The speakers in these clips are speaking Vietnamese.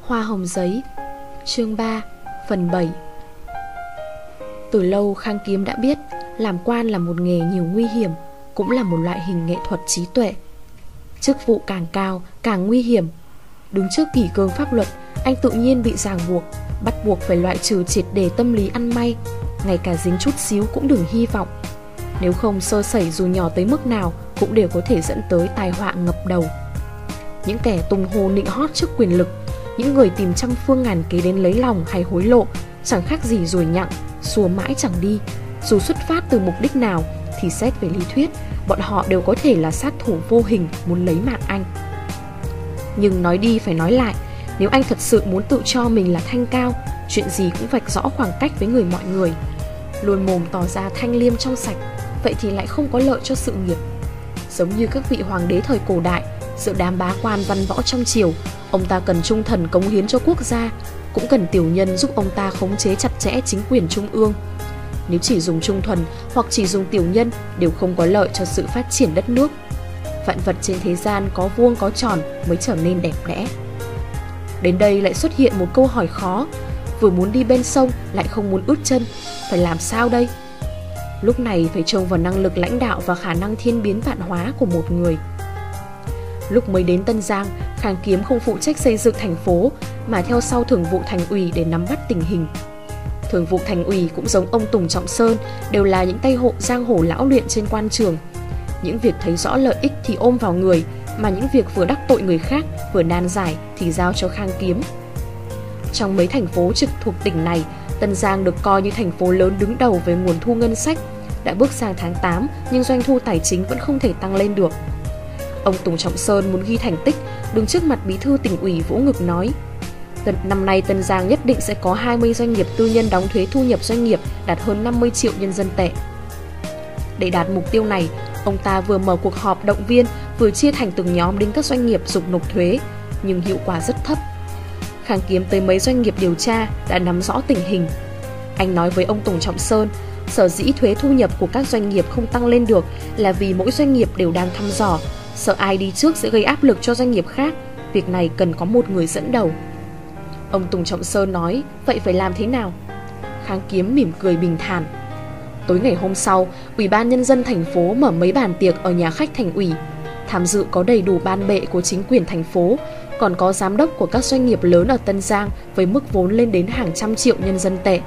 Hoa hồng giấy, Chương 3 Phần 7 Từ lâu Khang Kiếm đã biết Làm quan là một nghề nhiều nguy hiểm, Cũng là một loại hình nghệ thuật trí tuệ. Chức vụ càng cao, càng nguy hiểm. Đứng trước kỷ cương pháp luật, Anh tự nhiên bị ràng buộc, Bắt buộc phải loại trừ triệt đề tâm lý ăn may. Ngay cả dính chút xíu cũng đừng hy vọng. Nếu không sơ sẩy dù nhỏ tới mức nào Cũng đều có thể dẫn tới tai họa ngập đầu. Những kẻ tung hô nịnh hót trước quyền lực, Những người tìm trăm phương ngàn kế đến lấy lòng hay hối lộ, Chẳng khác gì rồi nhặng, Xua mãi chẳng đi. Dù xuất phát từ mục đích nào Thì xét về lý thuyết, Bọn họ đều có thể là sát thủ vô hình Muốn lấy mạng anh. Nhưng nói đi phải nói lại, Nếu anh thật sự muốn tự cho mình là thanh cao, Chuyện gì cũng vạch rõ khoảng cách với người mọi người. Luôn mồm tỏ ra thanh liêm trong sạch, Vậy thì lại không có lợi cho sự nghiệp. Giống như các vị hoàng đế thời cổ đại giữa đám bá quan văn võ trong triều. Ông ta cần trung thần cống hiến cho quốc gia, Cũng cần tiểu nhân giúp ông ta khống chế chặt chẽ chính quyền trung ương. Nếu chỉ dùng trung thuần hoặc chỉ dùng tiểu nhân Đều không có lợi cho sự phát triển đất nước. Vạn vật trên thế gian có vuông có tròn mới trở nên đẹp đẽ. Đến đây lại xuất hiện một câu hỏi khó. Vừa muốn đi bên sông lại không muốn ướt chân, Phải làm sao đây? Lúc này phải trông vào năng lực lãnh đạo và khả năng thiên biến vạn hóa của một người. Lúc mới đến Tân Giang, Khang Kiếm không phụ trách xây dựng thành phố mà theo sau thường vụ thành ủy để nắm bắt tình hình. Thường vụ thành ủy cũng giống ông Tùng Trọng Sơn đều là những tay hộ giang hồ lão luyện trên quan trường. Những việc thấy rõ lợi ích thì ôm vào người, mà những việc vừa đắc tội người khác vừa nan giải thì giao cho Khang Kiếm. Trong mấy thành phố trực thuộc tỉnh này, Tân Giang được coi như thành phố lớn đứng đầu về nguồn thu ngân sách. Đã bước sang tháng 8 nhưng doanh thu tài chính vẫn không thể tăng lên được. Ông Tùng Trọng Sơn muốn ghi thành tích, đứng trước mặt bí thư tỉnh ủy Vũ Ngực nói Tận năm nay Tân Giang nhất định sẽ có 20 doanh nghiệp tư nhân đóng thuế thu nhập doanh nghiệp đạt hơn 50 triệu nhân dân tệ. Để đạt mục tiêu này, ông ta vừa mở cuộc họp động viên, vừa chia thành từng nhóm đến các doanh nghiệp dục nộp thuế, nhưng hiệu quả rất thấp. Khang kiếm tới mấy doanh nghiệp điều tra đã nắm rõ tình hình. Anh nói với ông Tùng Trọng Sơn, sở dĩ thuế thu nhập của các doanh nghiệp không tăng lên được là vì mỗi doanh nghiệp đều đang thăm dò Sợ ai đi trước sẽ gây áp lực cho doanh nghiệp khác. Việc này cần có một người dẫn đầu. Ông Tùng Trọng Sơn nói, Vậy phải làm thế nào? Kháng Kiếm mỉm cười bình thản. Tối ngày hôm sau, Ủy ban Nhân dân thành phố mở mấy bàn tiệc Ở nhà khách thành ủy. Tham dự có đầy đủ ban bệ của chính quyền thành phố, Còn có giám đốc của các doanh nghiệp lớn ở Tân Giang Với mức vốn lên đến hàng trăm triệu nhân dân tệ.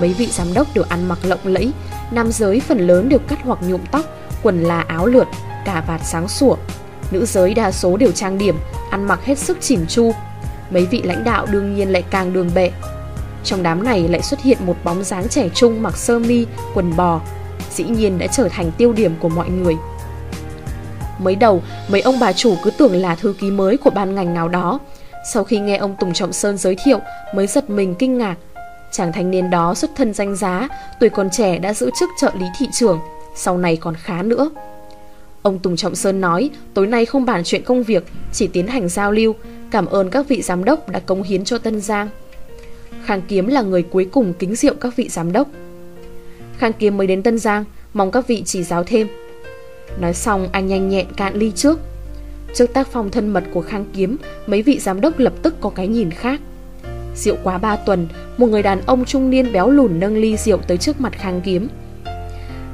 Mấy vị giám đốc đều ăn mặc lộng lẫy, Nam giới phần lớn đều cắt hoặc nhuộm tóc, Quần là áo lượt cả vạt sáng sủa. Nữ giới đa số đều trang điểm, ăn mặc hết sức chỉn chu. Mấy vị lãnh đạo đương nhiên lại càng đường bệ. Trong đám này lại xuất hiện một bóng dáng trẻ trung mặc sơ mi, quần bò, dĩ nhiên đã trở thành tiêu điểm của mọi người. Mới đầu, mấy ông bà chủ cứ tưởng là thư ký mới của ban ngành nào đó. Sau khi nghe ông Tùng Trọng Sơn giới thiệu, mới giật mình kinh ngạc. Chàng thanh niên đó xuất thân danh giá, tuổi còn trẻ đã giữ chức trợ lý thị trường, sau này còn khá nữa. Ông Tùng Trọng Sơn nói tối nay không bàn chuyện công việc, chỉ tiến hành giao lưu, cảm ơn các vị giám đốc đã cống hiến cho Tân Giang. Khang Kiếm là người cuối cùng kính rượu các vị giám đốc. Khang Kiếm mới đến Tân Giang, mong các vị chỉ giáo thêm. Nói xong anh nhanh nhẹn cạn ly trước. Trước tác phong thân mật của Khang Kiếm, mấy vị giám đốc lập tức có cái nhìn khác. Rượu quá 3 tuần, một người đàn ông trung niên béo lùn nâng ly rượu tới trước mặt Khang Kiếm.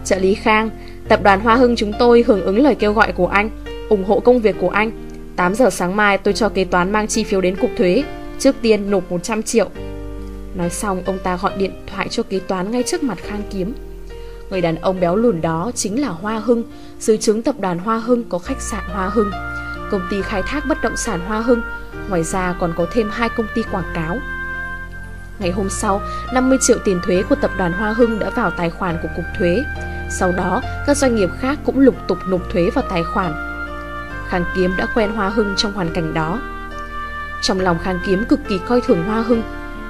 Trợ lý Khang, Tập đoàn Hoa Hưng chúng tôi hưởng ứng lời kêu gọi của anh, ủng hộ công việc của anh. 8 giờ sáng mai tôi cho kế toán mang chi phiếu đến cục thuế, trước tiên nộp 100 triệu. Nói xong ông ta gọi điện thoại cho kế toán ngay trước mặt Khang Kiếm. Người đàn ông béo lùn đó chính là Hoa Hưng, dưới chứng tập đoàn Hoa Hưng có khách sạn Hoa Hưng, công ty khai thác bất động sản Hoa Hưng, ngoài ra còn có thêm hai công ty quảng cáo. Ngày hôm sau, 50 triệu tiền thuế của tập đoàn Hoa Hưng đã vào tài khoản của cục thuế. Sau đó, các doanh nghiệp khác cũng lục tục nộp thuế vào tài khoản. Khang Kiếm đã quen Hoa Hưng trong hoàn cảnh đó. Trong lòng Khang Kiếm cực kỳ coi thường Hoa Hưng.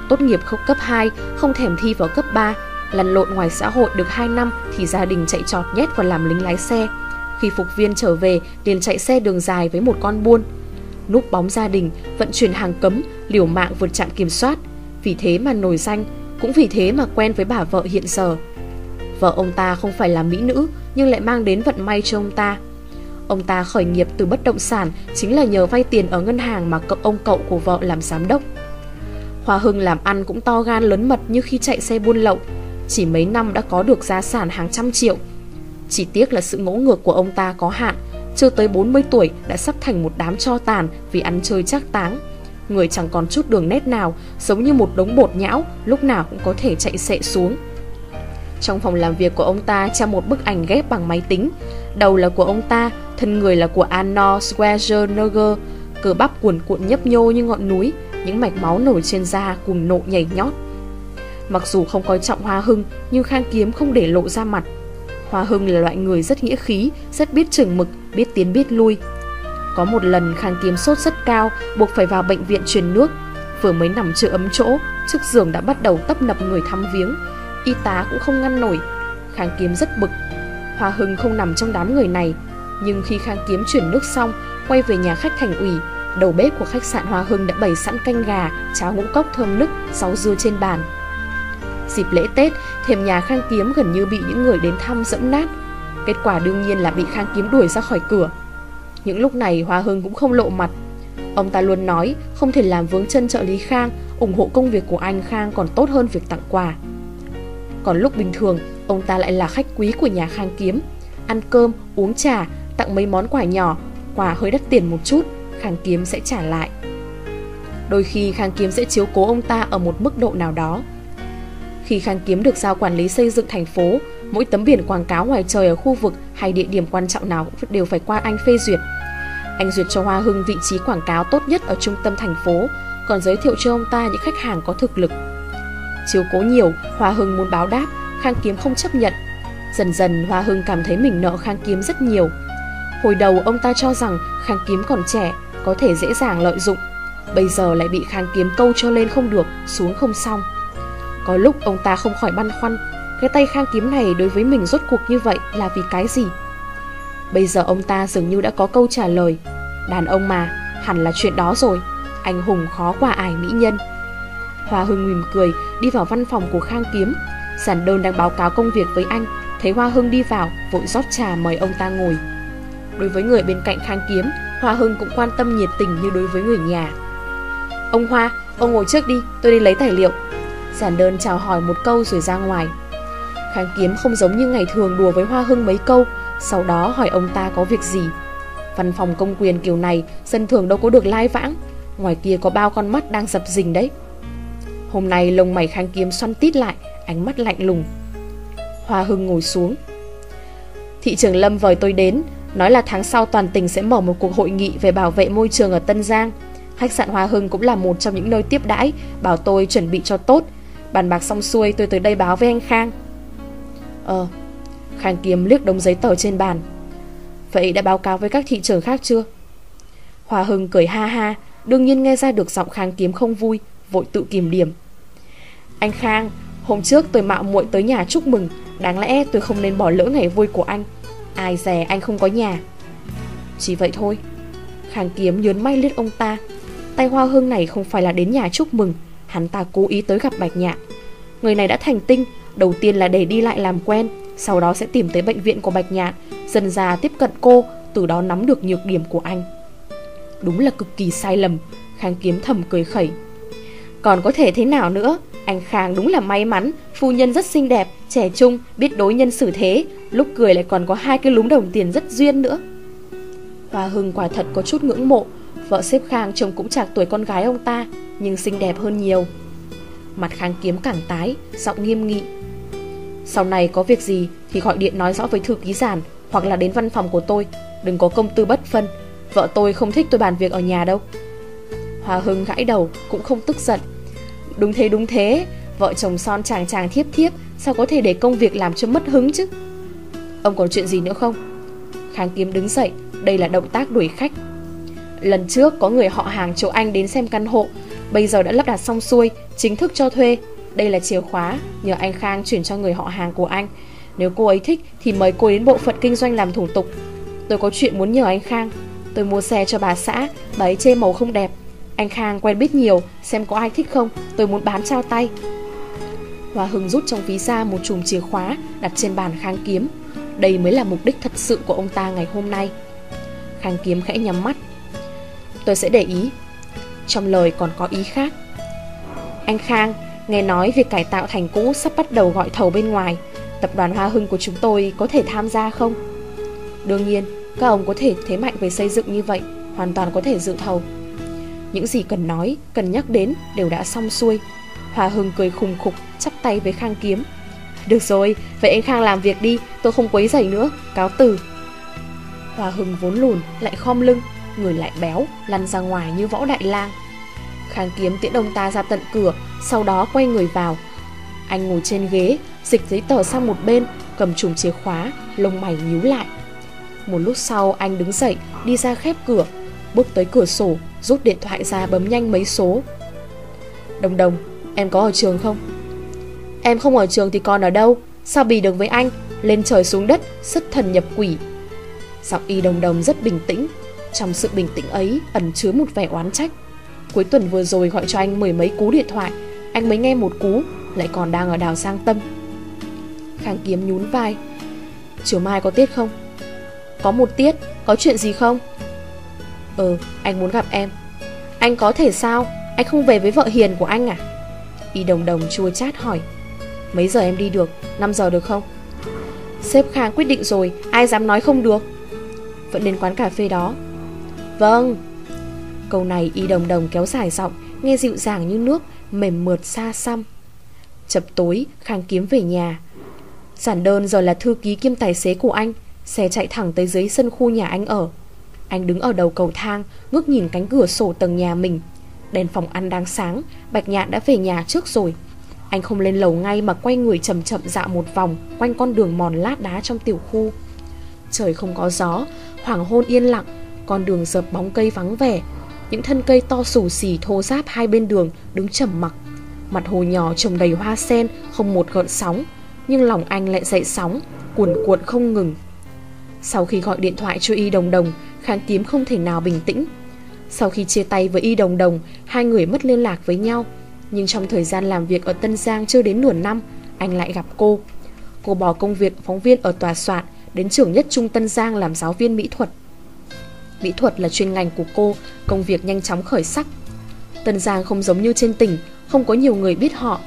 Tốt nghiệp không cấp 2, không thèm thi vào cấp 3, lăn lộn ngoài xã hội được 2 năm thì gia đình chạy trọt nhét vào làm lính lái xe. Khi phục viên trở về, liền chạy xe đường dài với một con buôn. Núp bóng gia đình, vận chuyển hàng cấm, liều mạng vượt trạm kiểm soát. Vì thế mà nổi danh, cũng vì thế mà quen với bà vợ hiện giờ. Vợ ông ta không phải là mỹ nữ Nhưng lại mang đến vận may cho ông ta Ông ta khởi nghiệp từ bất động sản chính là nhờ vay tiền ở ngân hàng mà cậu ông cậu của vợ làm giám đốc. Hoa Hưng làm ăn cũng to gan lớn mật như khi chạy xe buôn lậu, chỉ mấy năm đã có được gia sản hàng trăm triệu. Chỉ tiếc là sự ngỗ ngược của ông ta có hạn, chưa tới 40 tuổi đã sắp thành một đám cho tàn vì ăn chơi chắc táng. Người chẳng còn chút đường nét nào, giống như một đống bột nhão, lúc nào cũng có thể chạy xệ xuống. Trong phòng làm việc của ông ta treo một bức ảnh ghép bằng máy tính. Đầu là của ông ta, thân người là của Anno Schwarzenegger, cơ bắp cuồn cuộn nhấp nhô như ngọn núi, những mạch máu nổi trên da cùng nộ nhảy nhót. Mặc dù không coi trọng Hoa Hưng, nhưng Khang Kiếm không để lộ ra mặt. Hoa Hưng là loại người rất nghĩa khí, rất biết chừng mực, biết tiến biết lui. Có một lần Khang Kiếm sốt rất cao, buộc phải vào bệnh viện truyền nước. Vừa mới nằm chưa ấm chỗ, trước giường đã bắt đầu tấp nập người thăm viếng. Y tá cũng không ngăn nổi. Khang Kiếm rất bực. Hoa Hưng không nằm trong đám người này, nhưng khi Khang Kiếm chuyển nước xong, quay về nhà khách thành ủy, đầu bếp của khách sạn Hoa Hưng đã bày sẵn canh gà, cháo ngũ cốc thơm nức, rau dưa trên bàn. Dịp lễ Tết, thềm nhà Khang Kiếm gần như bị những người đến thăm dẫm nát. Kết quả đương nhiên là bị Khang Kiếm đuổi ra khỏi cửa. Những lúc này Hoa Hưng cũng không lộ mặt. Ông ta luôn nói không thể làm vướng chân trợ lý Khang, ủng hộ công việc của anh Khang còn tốt hơn việc tặng quà. Còn lúc bình thường, ông ta lại là khách quý của nhà Khang Kiếm. Ăn cơm, uống trà, tặng mấy món quà nhỏ, quà hơi đắt tiền một chút, Khang Kiếm sẽ trả lại. Đôi khi Khang Kiếm sẽ chiếu cố ông ta ở một mức độ nào đó. Khi Khang Kiếm được giao quản lý xây dựng thành phố, mỗi tấm biển quảng cáo ngoài trời ở khu vực hay địa điểm quan trọng nào đều phải qua anh phê duyệt. Anh duyệt cho Hoa Hưng vị trí quảng cáo tốt nhất ở trung tâm thành phố, còn giới thiệu cho ông ta những khách hàng có thực lực. Chiếu cố nhiều, Hoa Hưng muốn báo đáp, Khang Kiếm không chấp nhận. Dần dần Hoa Hưng cảm thấy mình nợ Khang Kiếm rất nhiều. Hồi đầu ông ta cho rằng Khang Kiếm còn trẻ, có thể dễ dàng lợi dụng. Bây giờ lại bị Khang Kiếm câu cho lên không được, xuống không xong. Có lúc ông ta không khỏi băn khoăn, cái tay Khang Kiếm này đối với mình rốt cuộc như vậy là vì cái gì? Bây giờ ông ta dường như đã có câu trả lời. Đàn ông mà, hẳn là chuyện đó rồi. Anh hùng khó qua ải mỹ nhân. Hoa Hưng mỉm cười, đi vào văn phòng của Khang Kiếm. Giản đơn đang báo cáo công việc với anh, thấy Hoa Hưng đi vào, vội rót trà mời ông ta ngồi. Đối với người bên cạnh Khang Kiếm, Hoa Hưng cũng quan tâm nhiệt tình như đối với người nhà. Ông Hoa, ông ngồi trước đi, tôi đi lấy tài liệu. Giản đơn chào hỏi một câu rồi ra ngoài. Khang Kiếm không giống như ngày thường đùa với Hoa Hưng mấy câu, sau đó hỏi ông ta có việc gì. Văn phòng công quyền kiểu này, dân thường đâu có được lai vãng, ngoài kia có bao con mắt đang dập dình đấy. Hôm nay lông mày Khang Kiếm xoăn tít lại, ánh mắt lạnh lùng. Hoa Hưng ngồi xuống. Thị trưởng Lâm vời tôi đến, nói là tháng sau toàn tỉnh sẽ mở một cuộc hội nghị về bảo vệ môi trường ở Tân Giang. Khách sạn Hoa Hưng cũng là một trong những nơi tiếp đãi, bảo tôi chuẩn bị cho tốt. Bàn bạc xong xuôi tôi tới đây báo với anh Khang. Ờ, Khang Kiếm liếc đống giấy tờ trên bàn. Vậy đã báo cáo với các thị trường khác chưa? Hoa Hưng cười ha ha, đương nhiên nghe ra được giọng Khang Kiếm không vui, vội tự kìm điểm. Anh Khang, hôm trước tôi mạo muội tới nhà chúc mừng, đáng lẽ tôi không nên bỏ lỡ ngày vui của anh. Ai dè anh không có nhà. Chỉ vậy thôi. Khang Kiếm nhớn may liếc ông ta. Tay Hoa Hưng này không phải là đến nhà chúc mừng, hắn ta cố ý tới gặp Bạch Nhạn. Người này đã thành tinh, đầu tiên là để đi lại làm quen, sau đó sẽ tìm tới bệnh viện của Bạch Nhạn, dần ra tiếp cận cô, từ đó nắm được nhược điểm của anh. Đúng là cực kỳ sai lầm, Khang Kiếm thầm cười khẩy. Còn có thể thế nào nữa, anh Khang đúng là may mắn, phu nhân rất xinh đẹp, trẻ trung, biết đối nhân xử thế, lúc cười lại còn có hai cái lúm đồng tiền rất duyên nữa. Hoa Hưng quả thật có chút ngưỡng mộ, vợ xếp Khang trông cũng chạc tuổi con gái ông ta, nhưng xinh đẹp hơn nhiều. Mặt Khang kiếm càng tái, giọng nghiêm nghị. Sau này có việc gì thì gọi điện nói rõ với thư ký giản hoặc là đến văn phòng của tôi, đừng có công tư bất phân. Vợ tôi không thích tôi bàn việc ở nhà đâu. Hoa Hưng gãi đầu, cũng không tức giận. Đúng thế đúng thế, vợ chồng son chàng chàng thiếp thiếp, sao có thể để công việc làm cho mất hứng chứ? Ông còn chuyện gì nữa không? Khang Kiếm đứng dậy, đây là động tác đuổi khách. Lần trước có người họ hàng chỗ anh đến xem căn hộ, bây giờ đã lắp đặt xong xuôi, chính thức cho thuê. Đây là chìa khóa, nhờ anh Khang chuyển cho người họ hàng của anh. Nếu cô ấy thích thì mời cô đến bộ phận kinh doanh làm thủ tục. Tôi có chuyện muốn nhờ anh Khang. Tôi mua xe cho bà xã, bà ấy chê màu không đẹp. Anh Khang quen biết nhiều, xem có ai thích không, tôi muốn bán trao tay. Hoa Hưng rút trong ví ra một chùm chìa khóa đặt trên bàn Khang kiếm. Đây mới là mục đích thật sự của ông ta ngày hôm nay. Khang Kiếm khẽ nhắm mắt Tôi sẽ để ý Trong lời còn có ý khác Anh Khang Nghe nói việc cải tạo thành cũ sắp bắt đầu gọi thầu bên ngoài. Tập đoàn Hoa Hưng của chúng tôi có thể tham gia không? Đương nhiên, các ông có thể thế mạnh về xây dựng như vậy Hoàn toàn có thể dự thầu. Những gì cần nói, cần nhắc đến đều đã xong xuôi. Hoa Hưng cười khùng khục, chắp tay với Khang Kiếm. Được rồi, vậy anh Khang làm việc đi, tôi không quấy rầy nữa, cáo từ. Hoa Hưng vốn lùn, lại khom lưng, người lại béo, lăn ra ngoài như võ đại lang. Khang Kiếm tiễn ông ta ra tận cửa, sau đó quay người vào. Anh ngồi trên ghế, dịch giấy tờ sang một bên, cầm chùm chìa khóa, lông mày nhíu lại. Một lúc sau anh đứng dậy Đi ra khép cửa Bước tới cửa sổ Rút điện thoại ra bấm nhanh mấy số. Đồng đồng Em có ở trường không? Em không ở trường thì còn ở đâu? Sao bì được với anh? Lên trời xuống đất Sức thần nhập quỷ. Giọng y đồng đồng rất bình tĩnh. Trong sự bình tĩnh ấy ẩn chứa một vẻ oán trách. Cuối tuần vừa rồi gọi cho anh mười mấy cú điện thoại. Anh mới nghe một cú Lại còn đang ở đào sang tâm. Khang kiếm nhún vai. Chiều mai có tiết không? Có một tiết, có chuyện gì không? Ừ, anh muốn gặp em. Anh có thể sao? Anh không về với vợ hiền của anh à? Y đồng đồng chua chát hỏi. Mấy giờ em đi được? 5 giờ được không? Sếp Khang quyết định rồi. Ai dám nói không được? Vẫn đến quán cà phê đó. Vâng. Câu này y đồng đồng kéo dài giọng, Nghe dịu dàng như nước, Mềm mượt xa xăm. Chập tối, Khang kiếm về nhà. Giản đơn giờ là thư ký kiêm tài xế của anh, Xe chạy thẳng tới dưới sân khu nhà anh ở. Anh đứng ở đầu cầu thang, Ngước nhìn cánh cửa sổ tầng nhà mình. Đèn phòng ăn đang sáng, Bạch nhạn đã về nhà trước rồi. Anh không lên lầu ngay mà quay người chậm chậm dạo một vòng, Quanh con đường mòn lát đá trong tiểu khu. Trời không có gió, Hoàng hôn yên lặng, Con đường dợp bóng cây vắng vẻ những thân cây to xù xì thô ráp hai bên đường Đứng trầm mặc Mặt hồ nhỏ trồng đầy hoa sen Không một gợn sóng Nhưng lòng anh lại dậy sóng Cuồn cuộn không ngừng sau khi gọi điện thoại cho Y Đồng Đồng, Kháng Kiếm không thể nào bình tĩnh. Sau khi chia tay với Y Đồng Đồng, hai người mất liên lạc với nhau. Nhưng trong thời gian làm việc ở Tân Giang chưa đến nửa năm, anh lại gặp cô. Cô bỏ công việc phóng viên ở tòa soạn, đến trưởng nhất Trung Tân Giang làm giáo viên mỹ thuật. Mỹ thuật là chuyên ngành của cô, công việc nhanh chóng khởi sắc. Tân Giang không giống như trên tỉnh, không có nhiều người biết họ.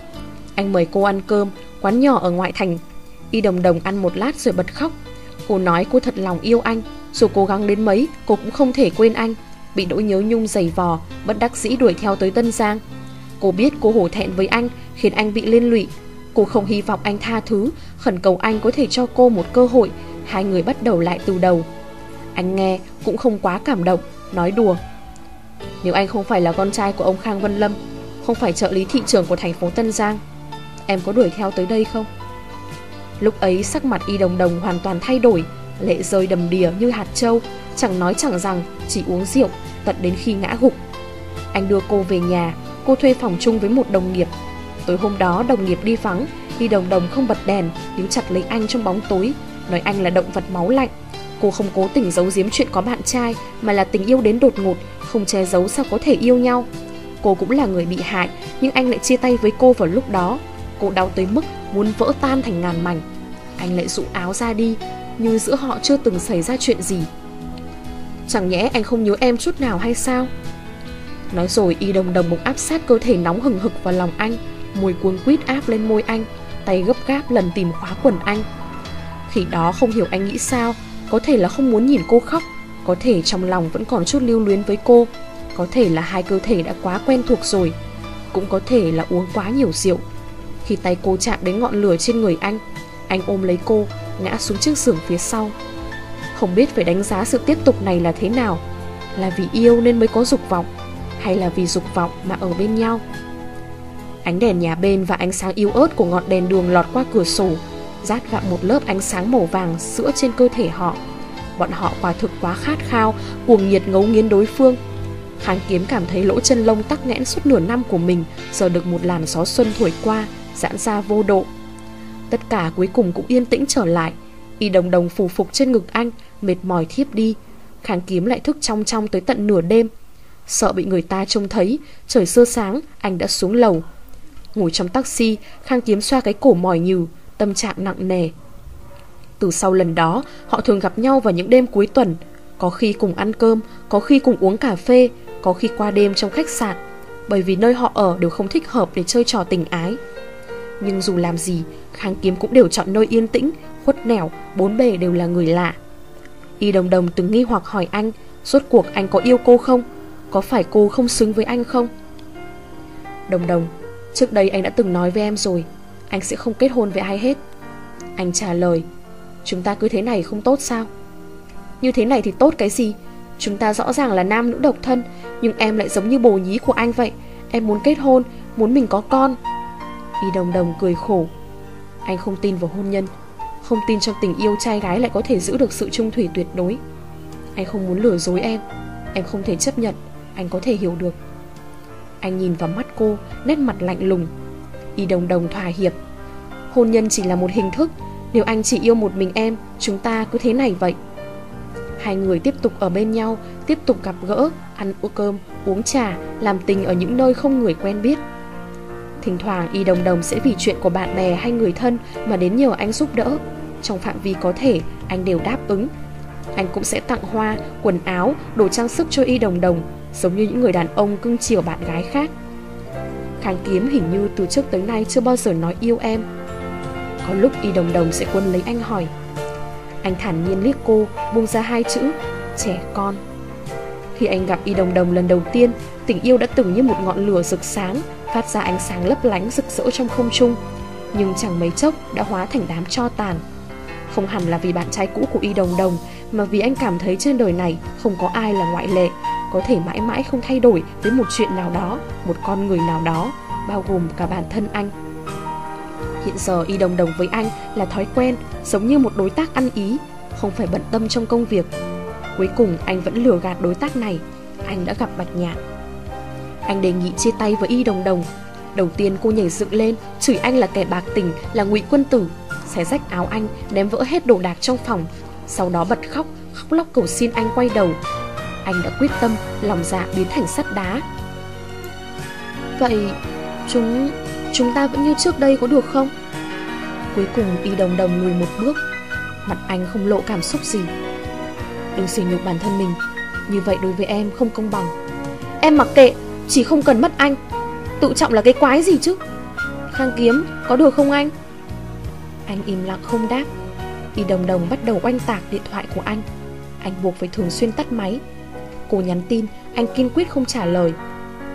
Anh mời cô ăn cơm, quán nhỏ ở ngoại thành. Y Đồng Đồng ăn một lát rồi bật khóc. Cô nói cô thật lòng yêu anh Dù cố gắng đến mấy cô cũng không thể quên anh Bị nỗi nhớ nhung dày vò Bất đắc dĩ đuổi theo tới Tân Giang Cô biết cô hổ thẹn với anh Khiến anh bị liên lụy Cô không hy vọng anh tha thứ Khẩn cầu anh có thể cho cô một cơ hội Hai người bắt đầu lại từ đầu Anh nghe cũng không quá cảm động, Nói đùa. Nếu anh không phải là con trai của ông Khang Vân Lâm, Không phải trợ lý thị trường của thành phố Tân Giang, Em có đuổi theo tới đây không? Lúc ấy sắc mặt y đồng đồng hoàn toàn thay đổi, Lệ rơi đầm đìa như hạt trâu, Chẳng nói chẳng rằng, Chỉ uống rượu, Tận đến khi ngã gục. Anh đưa cô về nhà, Cô thuê phòng chung với một đồng nghiệp. Tối hôm đó đồng nghiệp đi vắng, Y đồng đồng không bật đèn, Níu chặt lấy anh trong bóng tối, Nói anh là động vật máu lạnh. Cô không cố tình giấu giếm chuyện có bạn trai, Mà là tình yêu đến đột ngột, Không che giấu sao có thể yêu nhau. Cô cũng là người bị hại, Nhưng anh lại chia tay với cô vào lúc đó. Cô đau tới mức muốn vỡ tan thành ngàn mảnh. Anh lại rụ áo ra đi, Như giữa họ chưa từng xảy ra chuyện gì. Chẳng nhẽ anh không nhớ em chút nào hay sao? Nói rồi, y đồng đồng bụng áp sát cơ thể nóng hừng hực vào lòng anh. Mùi cuốn quýt áp lên môi anh, Tay gấp gáp lần tìm khóa quần anh. Khi đó không hiểu anh nghĩ sao có thể là không muốn nhìn cô khóc, Có thể trong lòng vẫn còn chút lưu luyến với cô, Có thể là hai cơ thể đã quá quen thuộc rồi, Cũng có thể là uống quá nhiều rượu. Khi tay cô chạm đến ngọn lửa trên người anh Anh ôm lấy cô, Ngã xuống chiếc giường phía sau. Không biết phải đánh giá sự tiếp tục này là thế nào, Là vì yêu nên mới có dục vọng, Hay là vì dục vọng mà ở bên nhau. Ánh đèn nhà bên và ánh sáng yếu ớt của ngọn đèn đường lọt qua cửa sổ Rát vào một lớp ánh sáng màu vàng sữa trên cơ thể họ Bọn họ quả thực quá khát khao Cuồng nhiệt ngấu nghiến đối phương Kháng kiếm cảm thấy lỗ chân lông tắc nghẽn suốt nửa năm của mình Giờ được một làn gió xuân thổi qua giãn ra vô độ. Tất cả cuối cùng cũng yên tĩnh trở lại. Y đồng đồng phù phục trên ngực anh, mệt mỏi thiếp đi. Kháng kiếm lại thức trong trong tới tận nửa đêm. Sợ bị người ta trông thấy, trời sơ sáng, anh đã xuống lầu. Ngồi trong taxi, Khang Kiếm xoa cái cổ mỏi nhừ, tâm trạng nặng nề. Từ sau lần đó, họ thường gặp nhau vào những đêm cuối tuần. Có khi cùng ăn cơm, có khi cùng uống cà phê, có khi qua đêm trong khách sạn, bởi vì nơi họ ở đều không thích hợp để chơi trò tình ái. Nhưng dù làm gì, kháng Kiếm cũng đều chọn nơi yên tĩnh, khuất nẻo, bốn bề đều là người lạ. Y Đồng Đồng từng nghi hoặc hỏi anh, rốt cuộc anh có yêu cô không? Có phải cô không xứng với anh không? Đồng Đồng, trước đây anh đã từng nói với em rồi, anh sẽ không kết hôn với ai hết. Anh trả lời, chúng ta cứ thế này không tốt sao? Như thế này thì tốt cái gì? Chúng ta rõ ràng là nam nữ độc thân, nhưng em lại giống như bồ nhí của anh vậy. Em muốn kết hôn, muốn mình có con. Y Đồng Đồng cười khổ. Anh không tin vào hôn nhân, không tin trong tình yêu trai gái lại có thể giữ được sự trung thủy tuyệt đối Anh không muốn lừa dối em Em không thể chấp nhận Anh có thể hiểu được Anh nhìn vào mắt cô Nét mặt lạnh lùng Y đồng đồng thỏa hiệp Hôn nhân chỉ là một hình thức Nếu anh chỉ yêu một mình em Chúng ta cứ thế này vậy Hai người tiếp tục ở bên nhau Tiếp tục gặp gỡ Ăn uống cơm, uống trà Làm tình ở những nơi không người quen biết Thỉnh thoảng Y Đồng Đồng sẽ vì chuyện của bạn bè hay người thân mà đến nhờ anh giúp đỡ. Trong phạm vi có thể, anh đều đáp ứng. Anh cũng sẽ tặng hoa, quần áo, đồ trang sức cho Y Đồng Đồng, giống như những người đàn ông cưng chiều bạn gái khác. Kháng Kiếm hình như từ trước tới nay chưa bao giờ nói yêu em. Có lúc Y Đồng Đồng sẽ quân lấy anh hỏi. Anh thản nhiên liếc cô, buông ra hai chữ, trẻ con. Khi anh gặp Y Đồng Đồng lần đầu tiên, tình yêu đã từng như một ngọn lửa rực sáng, phát ra ánh sáng lấp lánh rực rỡ trong không trung, nhưng chẳng mấy chốc đã hóa thành đám cho tàn. Không hẳn là vì bạn trai cũ của Y Đồng Đồng, mà vì anh cảm thấy trên đời này không có ai là ngoại lệ, có thể mãi mãi không thay đổi với một chuyện nào đó, một con người nào đó, bao gồm cả bản thân anh. Hiện giờ Y Đồng Đồng với anh là thói quen, giống như một đối tác ăn ý, không phải bận tâm trong công việc. Cuối cùng anh vẫn lừa gạt đối tác này, anh đã gặp Bạch Nhạn. Anh đề nghị chia tay với Y Đồng Đồng Đầu tiên cô nhảy dựng lên Chửi anh là kẻ bạc tình Là ngụy quân tử Xé rách áo anh Ném vỡ hết đồ đạc trong phòng Sau đó bật khóc Khóc lóc cầu xin anh quay đầu anh đã quyết tâm Lòng dạ biến thành sắt đá. Vậy Chúng Chúng ta vẫn như trước đây có được không? Cuối cùng Y Đồng Đồng lùi một bước, Mặt anh không lộ cảm xúc gì. Đừng sỉ nhục bản thân mình, Như vậy đối với em không công bằng. Em mặc kệ, chỉ không cần mất anh. Tự trọng là cái quái gì chứ? Khang kiếm, có được không anh? Anh im lặng không đáp. Y đồng đồng bắt đầu oanh tạc điện thoại của anh. Anh buộc phải thường xuyên tắt máy. Cô nhắn tin Anh kiên quyết không trả lời.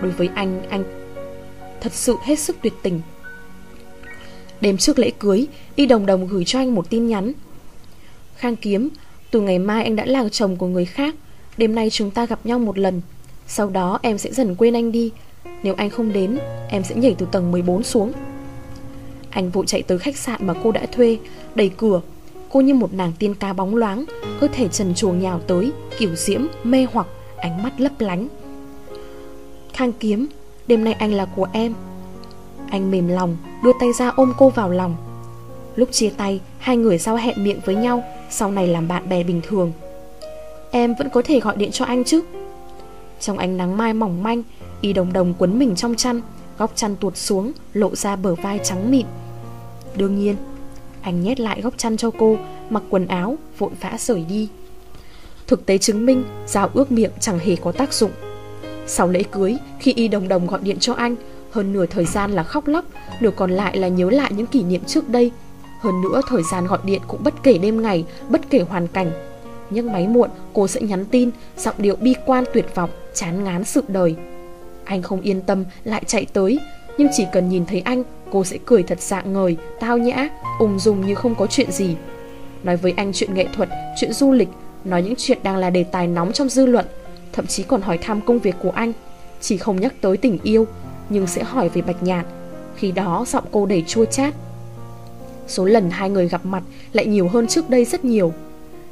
Đối với anh Anh thật sự hết sức tuyệt tình. Đêm trước lễ cưới Y đồng đồng gửi cho anh một tin nhắn. Khang kiếm Từ ngày mai anh đã là chồng của người khác Đêm nay chúng ta gặp nhau một lần. Sau đó em sẽ dần quên anh đi. Nếu anh không đến Em sẽ nhảy từ tầng 14 xuống. Anh vội chạy tới khách sạn mà cô đã thuê Đẩy cửa. Cô như một nàng tiên ca bóng loáng Cơ thể trần chuồng nhào tới Kiểu diễm, mê hoặc, ánh mắt lấp lánh. Khang kiếm, Đêm nay anh là của em. Anh mềm lòng, Đưa tay ra ôm cô vào lòng. Lúc chia tay, Hai người giao hẹn miệng với nhau, Sau này làm bạn bè bình thường. Em vẫn có thể gọi điện cho anh chứ? Trong ánh nắng mai mỏng manh, Y đồng đồng quấn mình trong chăn, Góc chăn tuột xuống, Lộ ra bờ vai trắng mịn. Đương nhiên, Anh nhét lại góc chăn cho cô, Mặc quần áo, Vội vã rời đi. Thực tế chứng minh Giao ước miệng chẳng hề có tác dụng. Sau lễ cưới Khi Y đồng đồng gọi điện cho anh Hơn nửa thời gian là khóc lóc Nửa còn lại là nhớ lại những kỷ niệm trước đây. Hơn nữa thời gian gọi điện cũng bất kể đêm ngày Bất kể hoàn cảnh. Nhấc máy muộn cô sẽ nhắn tin Giọng điệu bi quan tuyệt vọng Chán ngán sự đời. Anh không yên tâm lại chạy tới. Nhưng chỉ cần nhìn thấy anh Cô sẽ cười thật dạng ngời, tao nhã Ung dung như không có chuyện gì. Nói với anh chuyện nghệ thuật, chuyện du lịch Nói những chuyện đang là đề tài nóng trong dư luận Thậm chí còn hỏi thăm công việc của anh. Chỉ không nhắc tới tình yêu Nhưng sẽ hỏi về bạch nhạt Khi đó giọng cô đầy chua chát. Số lần hai người gặp mặt lại nhiều hơn trước đây rất nhiều.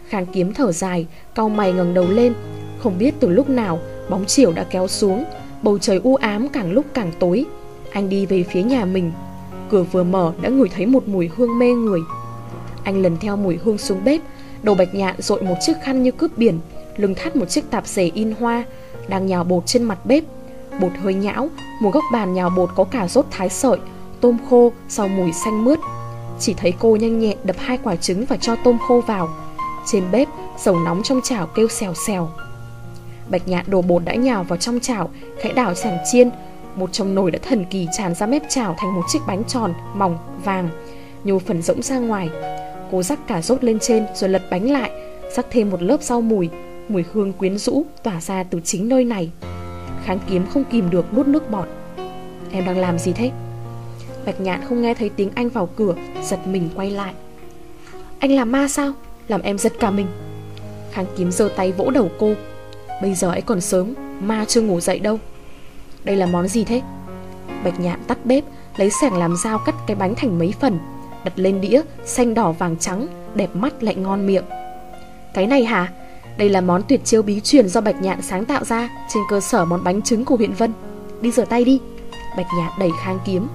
Khang kiếm thở dài, cau mày ngẩng đầu lên. Không biết từ lúc nào bóng chiều đã kéo xuống. Bầu trời u ám càng lúc càng tối. Anh đi về phía nhà mình. Cửa vừa mở đã ngửi thấy một mùi hương mê người. Anh lần theo mùi hương xuống bếp Đầu bạch nhạn dội một chiếc khăn như cướp biển Lưng thắt một chiếc tạp dề in hoa Đang nhào bột trên mặt bếp. Bột hơi nhão Một góc bàn nhào bột có cả rốt thái sợi Tôm khô sau mùi xanh mướt. Chỉ thấy cô nhanh nhẹn đập hai quả trứng và cho tôm khô vào. Trên bếp, Dầu nóng trong chảo kêu xèo xèo. Bạch nhạn đổ bột đã nhào vào trong chảo Khẽ đảo sảng chiên. Một trong nồi đã thần kỳ tràn ra mép chảo Thành một chiếc bánh tròn, mỏng, vàng Nhô phần rỗng ra ngoài. Cô rắc cả rốt lên trên rồi lật bánh lại, Rắc thêm một lớp rau mùi Mùi hương quyến rũ tỏa ra từ chính nơi này. Kháng kiếm không kìm được nuốt nước bọt. Em đang làm gì thế? Bạch nhạn không nghe thấy tiếng anh vào cửa, Giật mình quay lại. Anh là ma sao? Làm em giật cả mình. Kháng kiếm giơ tay vỗ đầu cô. Bây giờ ấy còn sớm, Ma chưa ngủ dậy đâu. Đây là món gì thế? Bạch nhạn tắt bếp, Lấy sẻng làm dao cắt cái bánh thành mấy phần. Đặt lên đĩa Xanh đỏ vàng trắng Đẹp mắt lại ngon miệng Cái này hả? Đây là món tuyệt chiêu bí truyền do Bạch Nhạn sáng tạo ra trên cơ sở món bánh trứng của huyện Vân. Đi rửa tay đi. Bạch Nhạn đẩy Khang Kiếm.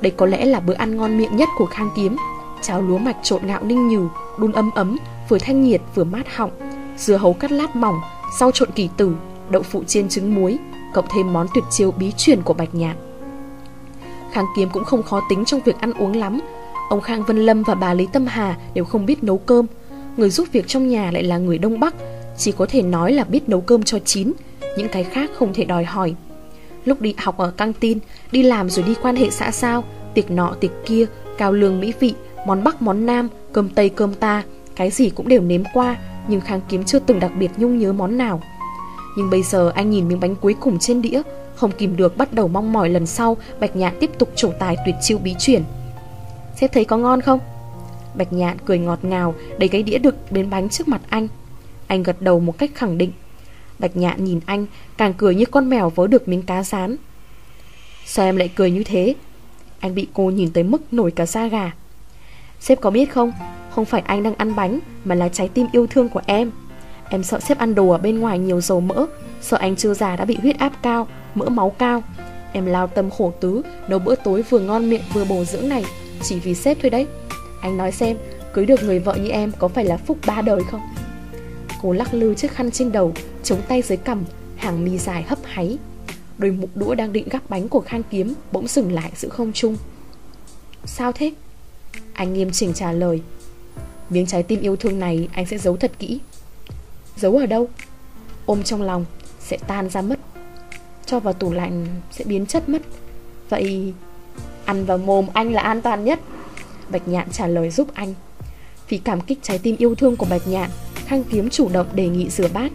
Đây có lẽ là bữa ăn ngon miệng nhất của Khang Kiếm. Cháo lúa mạch trộn gạo ninh nhừ, đun ấm ấm, vừa thanh nhiệt vừa mát họng. Dưa hấu cắt lát mỏng, rau trộn kỳ tử, đậu phụ chiên trứng muối, cộng thêm món tuyệt chiêu bí truyền của Bạch Nhạn. Khang Kiếm cũng không khó tính trong việc ăn uống lắm. Ông Khang Vân Lâm và bà Lý Tâm Hà đều không biết nấu cơm, Người giúp việc trong nhà lại là người Đông Bắc Chỉ có thể nói là biết nấu cơm cho chín Những cái khác không thể đòi hỏi. Lúc đi học ở căng tin Đi làm rồi đi quan hệ xã giao Tiệc nọ tiệc kia Cao lương mỹ vị Món Bắc món Nam Cơm Tây cơm ta Cái gì cũng đều nếm qua Nhưng Khang Kiếm chưa từng đặc biệt nhung nhớ món nào. Nhưng bây giờ anh nhìn miếng bánh cuối cùng trên đĩa Không kìm được bắt đầu mong mỏi lần sau Bạch Nhạn tiếp tục trổ tài tuyệt chiêu bí chuyển. Sếp thấy có ngon không? Bạch nhạn cười ngọt ngào, Đẩy cái đĩa đực bến bánh trước mặt anh. Anh gật đầu một cách khẳng định. Bạch nhạn nhìn anh, Càng cười như con mèo vớ được miếng cá rán. Sao em lại cười như thế? Anh bị cô nhìn tới mức nổi cả da gà. Sếp có biết không? Không phải anh đang ăn bánh, Mà là trái tim yêu thương của em. Em sợ sếp ăn đồ ở bên ngoài nhiều dầu mỡ, Sợ anh chưa già đã bị huyết áp cao, Mỡ máu cao. Em lao tâm khổ tứ, Nấu bữa tối vừa ngon miệng vừa bổ dưỡng này. Chỉ vì sếp thôi đấy. Anh nói xem, Cưới được người vợ như em có phải là phúc ba đời không? Cô lắc lư chiếc khăn trên đầu, Chống tay dưới cằm, Hàng mi dài hấp háy. Đôi mục đũa đang định gắp bánh của Khang Kiếm Bỗng dừng lại giữa không trung. Sao thế? Anh nghiêm chỉnh trả lời. Miếng trái tim yêu thương này anh sẽ giấu thật kỹ. Giấu ở đâu? Ôm trong lòng, sẽ tan ra mất. Cho vào tủ lạnh, sẽ biến chất mất. Vậy Ăn vào mồm anh là an toàn nhất. Bạch Nhạn trả lời giúp anh. Vì cảm kích trái tim yêu thương của Bạch Nhạn, Khang Kiếm chủ động đề nghị rửa bát.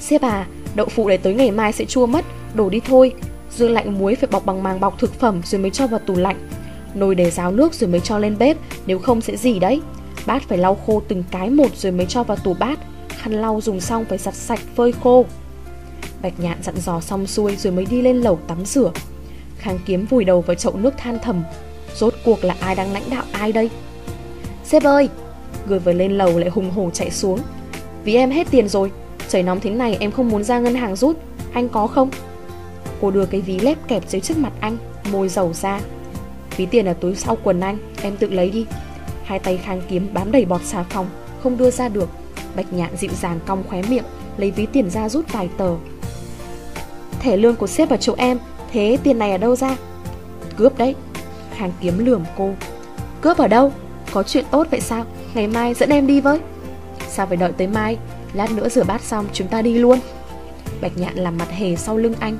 Xếp à Đậu phụ để tới ngày mai sẽ chua mất, Đổ đi thôi. Dương lạnh muối phải bọc bằng màng bọc thực phẩm Rồi mới cho vào tủ lạnh. Nồi để ráo nước rồi mới cho lên bếp, Nếu không sẽ gì đấy. Bát phải lau khô từng cái một rồi mới cho vào tủ bát. Khăn lau dùng xong phải giặt sạch phơi khô. Bạch nhạn dặn dò xong xuôi rồi mới đi lên lầu tắm rửa. Khang kiếm vùi đầu vào chậu nước than thầm. Rốt cuộc là ai đang lãnh đạo ai đây? Sếp ơi! Người vừa lên lầu lại hùng hổ chạy xuống. Vì em hết tiền rồi, Trời nóng thế này em không muốn ra ngân hàng rút. Anh có không? Cô đưa cái ví lép kẹp dưới trước mặt anh, Môi dầu ra. Ví tiền ở túi sau quần anh, Em tự lấy đi. Hai tay khang kiếm bám đầy bọt xà phòng, Không đưa ra được. Bạch nhạn dịu dàng cong khóe miệng, Lấy ví tiền ra rút vài tờ. Thẻ lương của sếp ở chỗ em Thế tiền này ở đâu ra? Cướp đấy. Khang kiếm lườm cô. Cướp ở đâu? Có chuyện tốt vậy sao? Ngày mai dẫn em đi với. Sao phải đợi tới mai? Lát nữa rửa bát xong, chúng ta đi luôn. Bạch nhạn làm mặt hề sau lưng anh.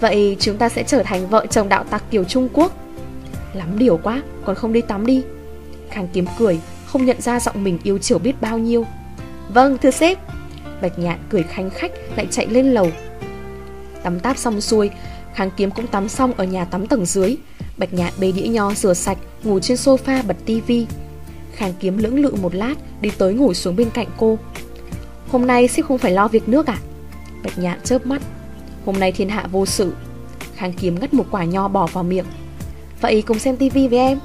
Vậy chúng ta sẽ trở thành vợ chồng đạo tặc kiểu Trung Quốc. Lắm điều quá, Còn không đi tắm đi. Khang kiếm cười, Không nhận ra giọng mình yêu chiều biết bao nhiêu. Vâng thưa sếp. Bạch nhạn cười khanh khách, lại chạy lên lầu. Tắm táp xong xuôi Kháng kiếm cũng tắm xong ở nhà tắm tầng dưới. Bạch nhạn bê đĩa nho rửa sạch, Ngủ trên sofa bật tivi. Khang kiếm lưỡng lự một lát, Đi tới ngồi xuống bên cạnh cô. Hôm nay sếp không phải lo việc nước à? Bạch nhạn chớp mắt. Hôm nay thiên hạ vô sự. Khang kiếm ngắt một quả nho bỏ vào miệng. Vậy cùng xem tivi với em.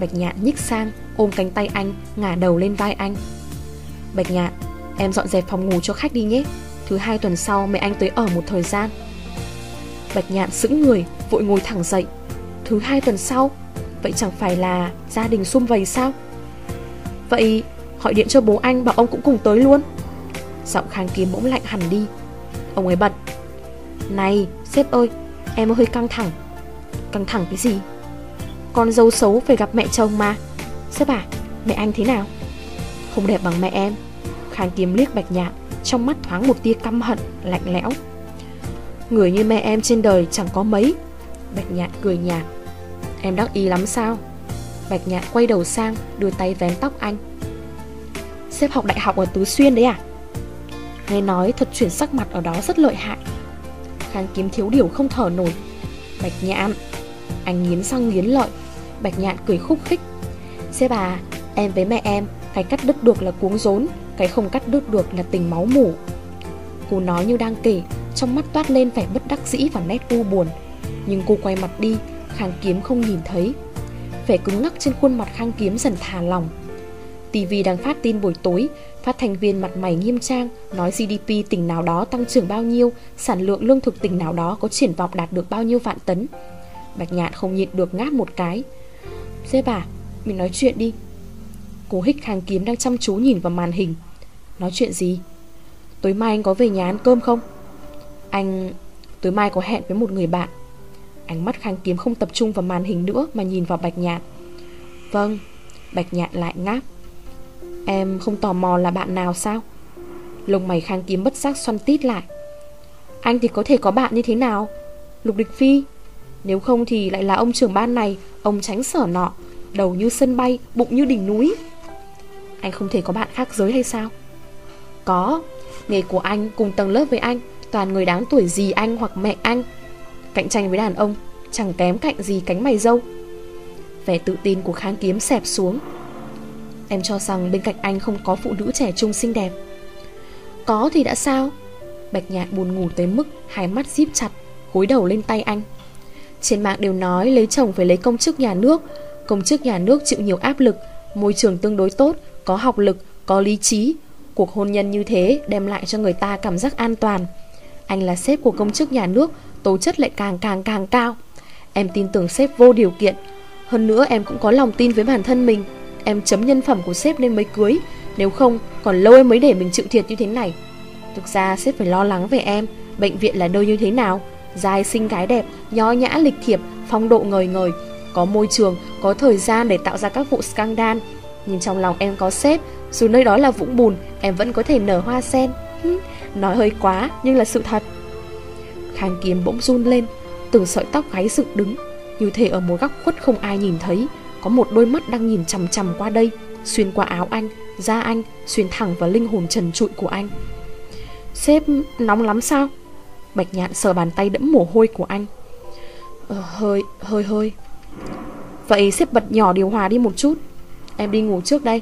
Bạch nhạn nhích sang, Ôm cánh tay anh, Ngả đầu lên vai anh. Bạch nhạn, Em dọn dẹp phòng ngủ cho khách đi nhé. Thứ hai tuần sau mẹ anh tới ở một thời gian. Bạch nhạn sững người Vội ngồi thẳng dậy. Thứ hai tuần sau Vậy chẳng phải là gia đình sum vầy sao? Vậy hỏi điện cho bố anh bảo ông cũng cùng tới luôn. Giọng khang kiếm bỗng lạnh hẳn đi. Ông ấy bật Này sếp ơi Em hơi căng thẳng. Căng thẳng cái gì? Con dâu xấu phải gặp mẹ chồng mà. Sếp à mẹ anh thế nào? Không đẹp bằng mẹ em. Khang kiếm liếc bạch nhạn Trong mắt thoáng một tia căm hận, lạnh lẽo. Người như mẹ em trên đời chẳng có mấy. Bạch nhạn cười nhạt. Em đắc ý lắm sao? Bạch nhạn quay đầu sang, Đưa tay vén tóc anh. Xếp học đại học ở Tứ Xuyên đấy à? Nghe nói thật chuyển sắc mặt ở đó rất lợi hại. Khang kiếm thiếu điều không thở nổi. Bạch nhạn, Anh nghiến răng nghiến lợi. Bạch nhạn cười khúc khích. Xếp à Em với mẹ em, Cái cắt đứt được là cuống rốn, Cái không cắt đứt được là tình máu mủ. Cô nói như đang kể trong mắt toát lên vẻ bất đắc dĩ và nét u buồn. Nhưng cô quay mặt đi, Khang kiếm không nhìn thấy. Vẻ cứng ngắc trên khuôn mặt khang kiếm dần thả lòng TV đang phát tin buổi tối, Phát thanh viên mặt mày nghiêm trang, Nói GDP tỉnh nào đó tăng trưởng bao nhiêu, Sản lượng lương thực tỉnh nào đó có triển vọng đạt được bao nhiêu vạn tấn. Bạch nhạn không nhịn được ngáp một cái. Dê à Mình nói chuyện đi. Cố hích khang kiếm đang chăm chú nhìn vào màn hình. Nói chuyện gì? Tối mai anh có về nhà ăn cơm không? Anh Tối mai có hẹn với một người bạn. Ánh mắt khang kiếm không tập trung vào màn hình nữa Mà nhìn vào bạch nhạn. Vâng Bạch nhạn lại ngáp. Em không tò mò là bạn nào sao? Lông mày khang kiếm bất giác xoăn tít lại. Anh thì có thể có bạn như thế nào? Lục địch phi Nếu không thì lại là ông trưởng ban này Ông tránh sở nọ Đầu như sân bay, bụng như đỉnh núi. Anh không thể có bạn khác giới hay sao? Có Nghề của anh cùng tầng lớp với anh. Toàn người đáng tuổi gì anh hoặc mẹ anh. Cạnh tranh với đàn ông Chẳng kém cạnh gì cánh mày dâu. Vẻ tự tin của kháng kiếm xẹp xuống. Em cho rằng bên cạnh anh không có phụ nữ trẻ trung xinh đẹp. Có thì đã sao? Bạch nhạn buồn ngủ tới mức Hai mắt díp chặt Gối đầu lên tay anh. Trên mạng đều nói lấy chồng phải lấy công chức nhà nước. Công chức nhà nước chịu nhiều áp lực Môi trường tương đối tốt Có học lực, có lý trí. Cuộc hôn nhân như thế đem lại cho người ta cảm giác an toàn. Anh là sếp của công chức nhà nước Tố chất lại càng càng càng cao. Em tin tưởng sếp vô điều kiện. Hơn nữa em cũng có lòng tin với bản thân mình. Em chấm nhân phẩm của sếp nên mới cưới. Nếu không còn lâu em mới để mình chịu thiệt như thế này. Thực ra sếp phải lo lắng về em. Bệnh viện là nơi như thế nào? Dài xinh gái đẹp, nho nhã lịch thiệp Phong độ ngời ngời. Có môi trường, có thời gian để tạo ra các vụ scandal. Nhưng trong lòng em có sếp Dù nơi đó là vũng bùn Em vẫn có thể nở hoa sen. Nói hơi quá nhưng là sự thật. Khang kiếm bỗng run lên Từng sợi tóc gáy dựng đứng. Như thể ở một góc khuất không ai nhìn thấy có một đôi mắt đang nhìn chằm chằm qua đây Xuyên qua áo anh, da anh Xuyên thẳng vào linh hồn trần trụi của anh. Sếp nóng lắm sao? Bạch nhạn sờ bàn tay đẫm mồ hôi của anh. Ờ, Hơi, hơi hơi. Vậy sếp bật nhỏ điều hòa đi một chút. Em đi ngủ trước đây.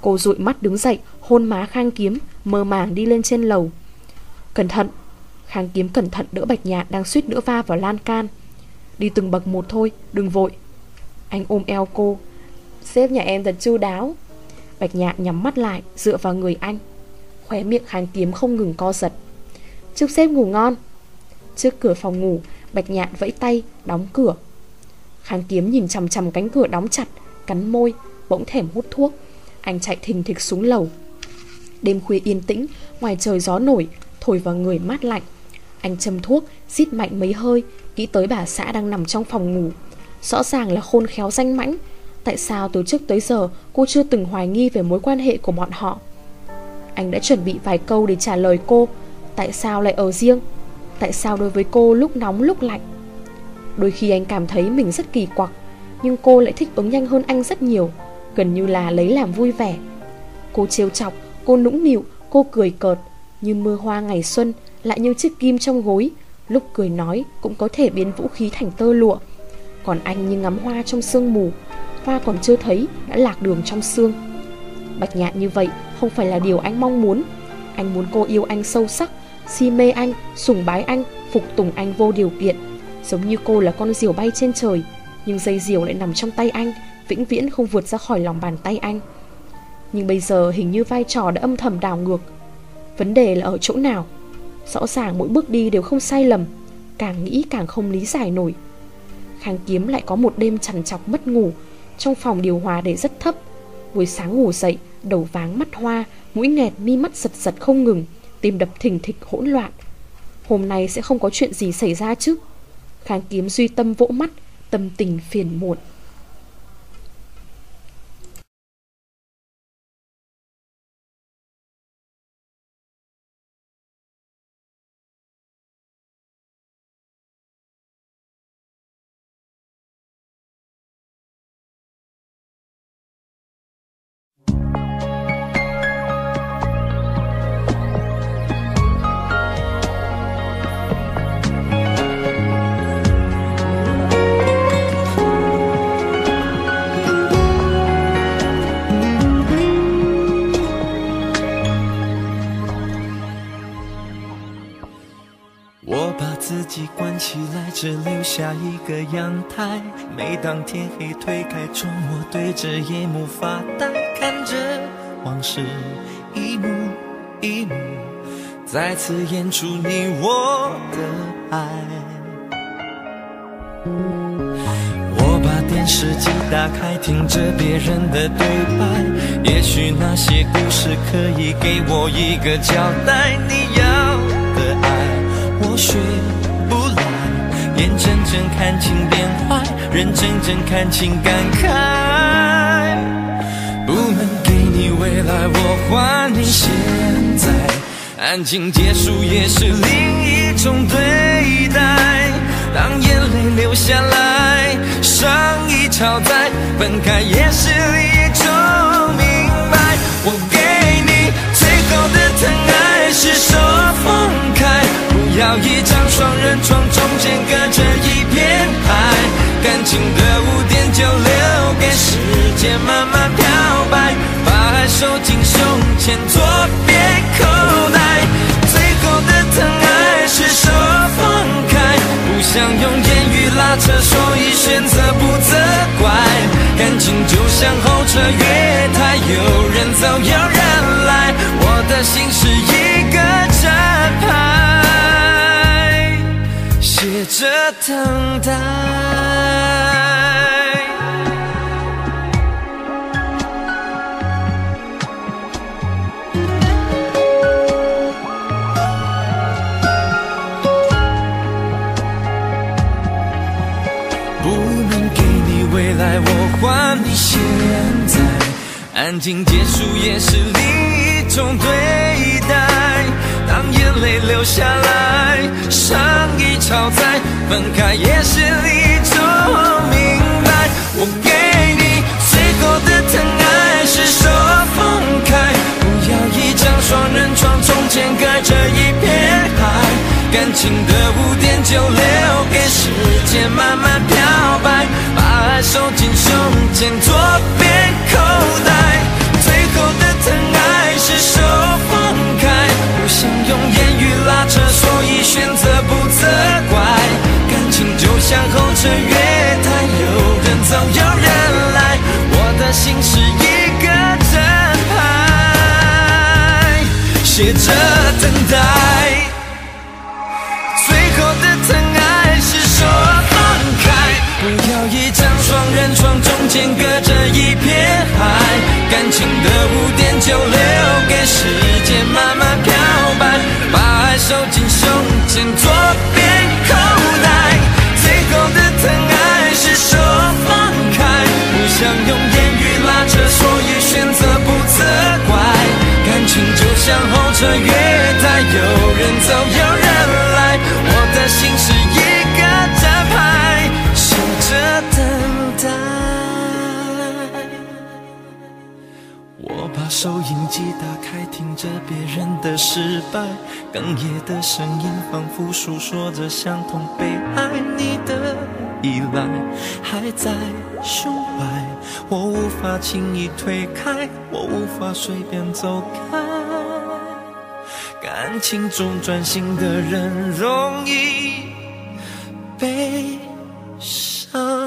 Cô dụi mắt đứng dậy Hôn má khang kiếm. Mơ màng đi lên trên lầu. Cẩn thận Khang kiếm cẩn thận đỡ bạch nhạn Đang suýt nữa va vào lan can. Đi từng bậc một thôi, đừng vội. Anh ôm eo cô. Sếp nhà em thật chu đáo. Bạch nhạn nhắm mắt lại dựa vào người anh. Khóe miệng kháng kiếm không ngừng co giật. Chúc sếp ngủ ngon. Trước cửa phòng ngủ Bạch nhạn vẫy tay đóng cửa. Kháng kiếm nhìn chằm chằm cánh cửa đóng chặt Cắn môi Bỗng thèm hút thuốc. Anh chạy thình thịch xuống lầu. Đêm khuya yên tĩnh Ngoài trời gió nổi Thổi vào người mát lạnh. Anh châm thuốc Xít mạnh mấy hơi Nghĩ tới bà xã đang nằm trong phòng ngủ. Rõ ràng là khôn khéo danh mãnh. Tại sao từ trước tới giờ cô chưa từng hoài nghi về mối quan hệ của bọn họ? Anh đã chuẩn bị vài câu để trả lời cô. Tại sao lại ở riêng? Tại sao đối với cô lúc nóng lúc lạnh? Đôi khi anh cảm thấy mình rất kỳ quặc Nhưng cô lại thích ứng nhanh hơn anh rất nhiều Gần như là lấy làm vui vẻ. Cô trêu chọc, cô nũng nịu, cô cười cợt. Như mưa hoa ngày xuân Lại như chiếc kim trong gối. Lúc cười nói cũng có thể biến vũ khí thành tơ lụa. Còn anh như ngắm hoa trong sương mù. Hoa còn chưa thấy đã lạc đường trong sương. Bạch nhạn như vậy không phải là điều anh mong muốn. Anh muốn cô yêu anh sâu sắc Si mê anh, sùng bái anh, phục tùng anh vô điều kiện. Giống như cô là con diều bay trên trời Nhưng dây diều lại nằm trong tay anh Vĩnh viễn không vượt ra khỏi lòng bàn tay anh. Nhưng bây giờ hình như vai trò đã âm thầm đảo ngược. Vấn đề là ở chỗ nào? Rõ ràng mỗi bước đi đều không sai lầm, Càng nghĩ càng không lý giải nổi. Khang Kiếm lại có một đêm chằn chọc mất ngủ, Trong phòng điều hòa để rất thấp. Buổi sáng ngủ dậy, Đầu váng mắt hoa, Mũi nghẹt mi mắt giật giật không ngừng, Tim đập thình thịch hỗn loạn. Hôm nay sẽ không có chuyện gì xảy ra chứ? Khang Kiếm duy tâm vỗ mắt, Tâm tình phiền muộn. 台。每当天黑推开窗，我对着夜幕发呆，看着往事一幕一幕再次演出你我的爱。我把电视机打开，听着别人的对白，也许那些故事可以给我一个交代。你要的爱。我学，眼睁睁看情变坏，人睁睁看情感慨。不能给你未来，我还你现在。安静结束也是另一种对待。当眼泪流下来，伤已超载，分开也是一种明白。我给你最后的疼爱，是手。要一张双人床，中间隔着一片海，感情的污点就留给时间慢慢漂白，把爱收进胸前左边口袋。最后的疼爱是手放开，不想用言语拉扯，所以选择不责怪。感情就像候车月台，有人走有人来，我的心是一写着等待，不能给你未来，我还你现在。安静结束也是另一种对。泪流下来，伤已超载，分开也是一种明白。我给你最后的疼爱，是手放开，不要一张双人床，中间隔着一片海。感情的污点就留给时间慢慢漂白，把爱收进胸前左边口袋。最后的疼爱是这月台，有人走有人来，我的心是一个站牌，写着等待。最后的疼爱是说放开，不要一张双人床，中间隔着一片海。感情的污点就留给时间慢慢漂白，把爱收进胸前的失败，哽咽的声音仿佛诉说着相同悲哀。你的依赖还在胸怀，我无法轻易推开，我无法随便走开。感情中专心的人容易悲伤。